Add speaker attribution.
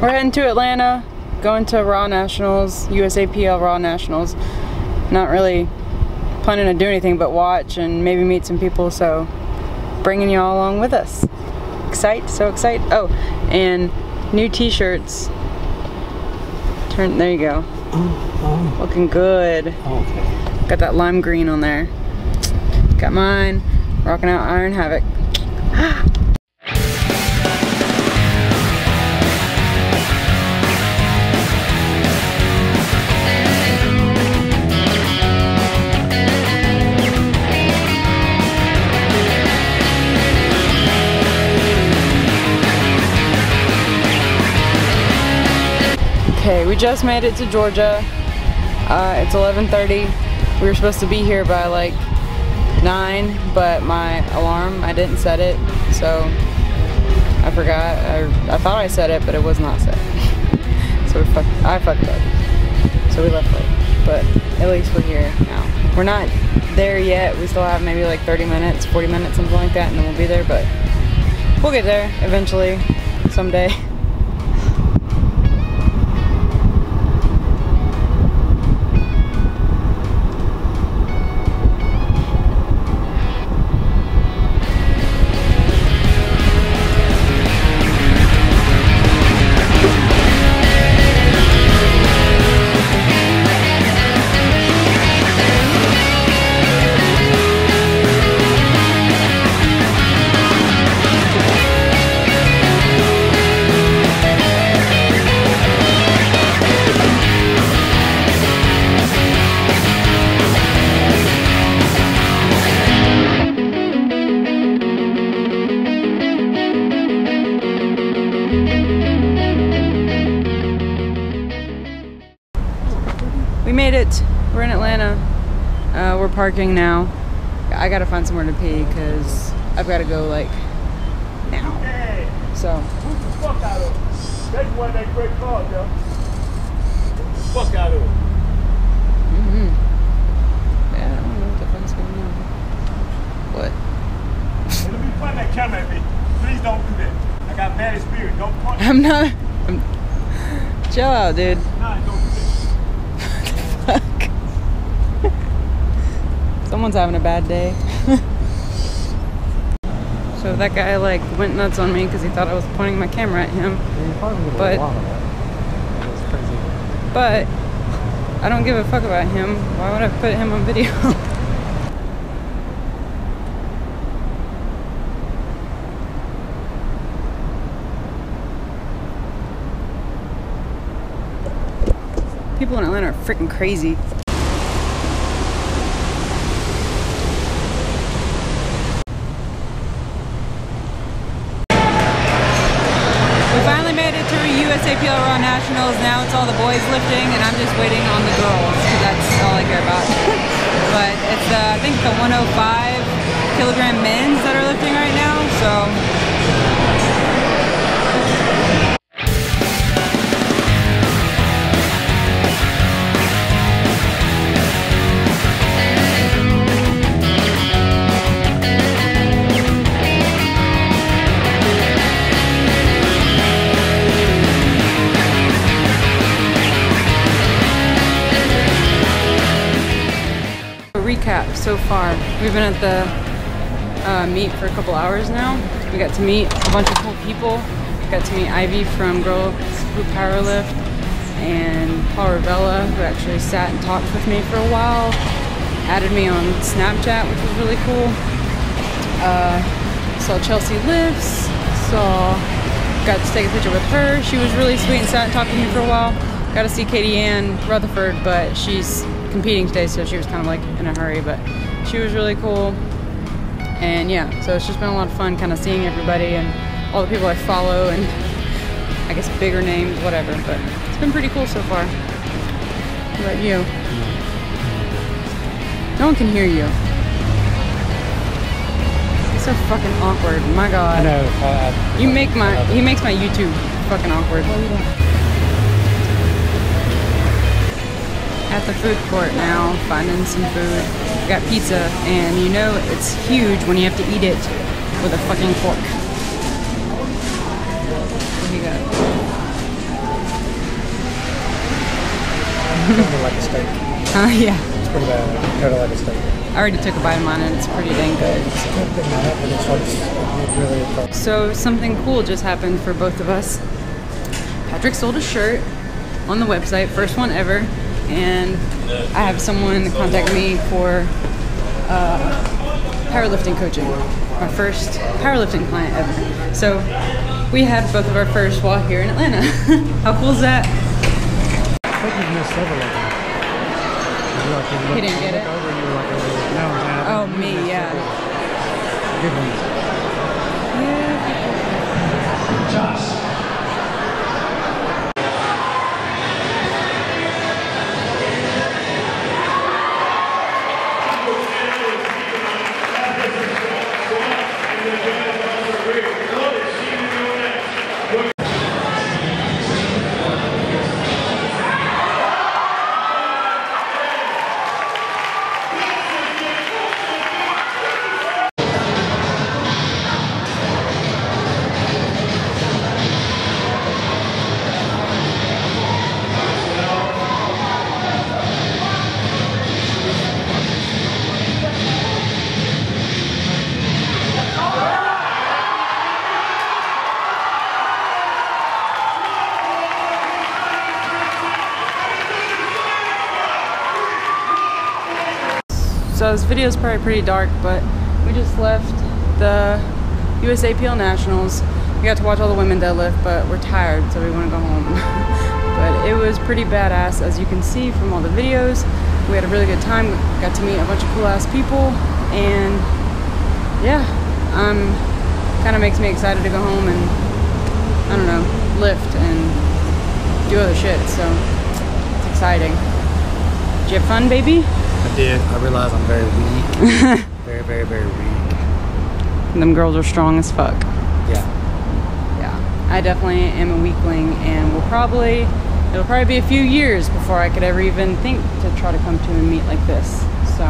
Speaker 1: we're heading to Atlanta, going to Raw Nationals, USAPL Raw Nationals. Not really planning to do anything but watch and maybe meet some people, so bringing you all along with us. Excite, so excite. Oh, and new t-shirts. Turn, there you go.
Speaker 2: Oh, oh,
Speaker 1: Looking good.
Speaker 2: oh, okay.
Speaker 1: Got that lime green on there. Got mine. Rocking out Iron Havoc. Just made it to Georgia. Uh, it's 11:30. We were supposed to be here by like nine, but my alarm I didn't set it, so I forgot. I, I thought I set it, but it was not set. so we. I fucked up. So we left late, but at least we're here now. We're not there yet. We still have maybe like 30 minutes, 40 minutes, something like that, and then we'll be there. But we'll get there eventually, someday. We're in Atlanta. Uh, we're parking now. I gotta find somewhere to pee because I've gotta go like now. So
Speaker 3: fuck out of him. That's one of that great cars, yo. Fuck out of him.
Speaker 1: mhm. yeah, I don't know what the fuck's going on. What?
Speaker 3: Hey, let me point that camera at me. Please don't do that. I got bad spirit. Don't point.
Speaker 1: I'm not. I'm, chill out, dude.
Speaker 3: Nah, don't do that.
Speaker 1: Fuck. Someone's having a bad day. so that guy like went nuts on me because he thought I was pointing my camera at him.
Speaker 2: Yeah, you probably would have
Speaker 1: But-
Speaker 2: a lot of that. That was crazy.
Speaker 1: But I don't give a fuck about him. Why would I put him on video? People in Atlanta are freaking crazy. We finally made it to USAPL Raw Nationals. Now it's all the boys lifting, and I'm just waiting on the girls because that's all I care about. but it's uh, I think the 105 kilogram men's that are lifting right now. So so far. We've been at the uh, meet for a couple hours now. We got to meet a bunch of cool people. Got to meet Ivy from Girls Who Powerlift and Paul Revelia, who actually sat and talked with me for a while. Added me on Snapchat, which was really cool. Uh, saw Chelsea lifts. Saw, got to take a picture with her. She was really sweet and sat and talked with me for a while. Got to see Katie Ann Rutherford, but she's competing today, so she was kind of like in a hurry. But she was really cool. And yeah, so it's just been a lot of fun kind of seeing everybody and all the people I follow and I guess bigger names, whatever. But it's been pretty cool so far. What about you? No one can hear you. It's so fucking awkward. My god.
Speaker 2: I know. Uh,
Speaker 1: You make my he makes my YouTube fucking awkward. At the food court now, finding some food. We got pizza, and you know it's huge when you have to eat it with a fucking fork. What do you got?
Speaker 2: Kind of like a steak.
Speaker 1: Uh, yeah.
Speaker 2: It's pretty bad. Kind of like a steak.
Speaker 1: I already took a bite of mine and it's pretty dang good.
Speaker 2: It's a good thing that happened. It's like it's really a problem.
Speaker 1: So something cool just happened for both of us. Patrick sold a shirt on the website, first one ever, and I have someone contact me for uh, powerlifting coaching. My first powerlifting client ever. So we had both of our first while here in Atlanta. How cool is that?
Speaker 2: I think you've missed several of them. Like, you
Speaker 1: He didn't get it?
Speaker 2: You like, oh, no, yeah,
Speaker 1: Oh, me,
Speaker 2: missed
Speaker 1: yeah.
Speaker 2: several
Speaker 1: So this video is probably pretty dark, but we just left the USAPL Nationals. We got to watch all the women deadlift, but we're tired, so we want to go home. but it was pretty badass, as you can see from all the videos. We had a really good time. Got to meet a bunch of cool ass people, and yeah, um, kind of makes me excited to go home and I don't know, lift and do other shit. So it's exciting. Did you have fun, baby?
Speaker 2: I did. I realize I'm very weak. very, very, very weak.
Speaker 1: Them girls are strong as fuck.
Speaker 2: Yeah.
Speaker 1: Yeah, I definitely am a weakling, and will probably it'll probably be a few years before I could ever even think to try to come to a meet like this. So